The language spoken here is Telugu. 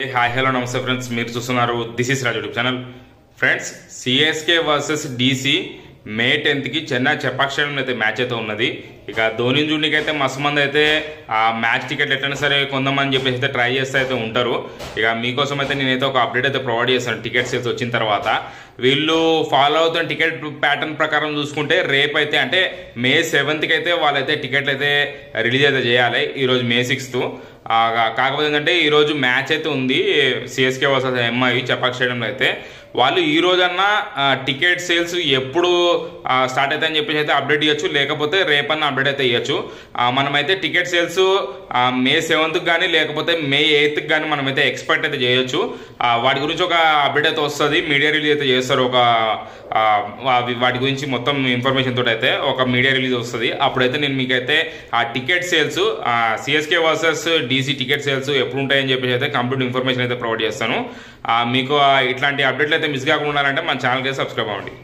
హాయ్ హలో నమస్తే ఫ్రెండ్స్ మీరు చూస్తున్నారు this is Raju YouTube channel friends CSK versus DC May టెన్త్కి Chennai చెపాక్షరం అయితే మ్యాచ్ అయితే ఉన్నది. ఇక ధోని జూనికి అయితే మస్తు మంది అయితే ఆ మ్యాచ్ టికెట్ ఎట్లయినా సరే కొందామని చెప్పేసి అయితే ట్రై చేస్తే అయితే ఉంటారు. ఇక మీకోసం అయితే నేనైతే ఒక అప్డేట్ అయితే ప్రొవైడ్ చేస్తాను. టికెట్ సేల్స్ వచ్చిన తర్వాత. వీళ్ళు ఫాలో అవుతున్న టికెట్ ప్యాటర్న్ ప్రకారం చూసుకుంటే రేపు అయితే అంటే మే సెవెంత్కి అయితే వాళ్ళైతే టికెట్లు అయితే రిలీజ్ అయితే చేయాలి. ఈరోజు మే సిక్స్త్ కాకపోతే ఏంటంటే ఈరోజు మ్యాచ్ అయితే ఉంది సిఎస్కే వర్సెస్ ఎంఐ చపాక్ స్టేడియంలో అయితే. వాళ్ళు ఈ రోజన్నా టికెట్ సేల్స్ ఎప్పుడు స్టార్ట్ అవుతాయని చెప్పేసి అయితే అప్డేట్ ఇవ్వచ్చు లేకపోతే రేపన్నా అప్డేట్ అయితే ఇవ్వచ్చు మనమైతే టికెట్ సేల్స్ మే సెవెంత్కి కానీ లేకపోతే మే ఎయిత్కి కానీ మనమైతే ఎక్స్పెక్ట్ అయితే చేయొచ్చు. వాటి గురించి ఒక అప్డేట్ అయితే వస్తుంది మీడియా రిలీజ్ అయితే చేస్తారు ఒక వాటి గురించి మొత్తం ఇన్ఫర్మేషన్ తోటి అయితే ఒక మీడియా రిలీజ్ వస్తుంది. అప్పుడైతే నేను మీకైతే ఆ ticket sales CSK versus DC ticket sales ఎప్పుడు ఉంటాయని చెప్పేసి అయితే కంప్లీట్ ఇన్ఫర్మేషన్ అయితే ప్రొవైడ్ చేస్తాను. మీకు ఇట్లాంటి అప్డేట్లు అయితే మిస్ కాకుండా ఉండాలంటే మన ఛానల్కి సబ్స్క్రైబ్ అవ్వండి.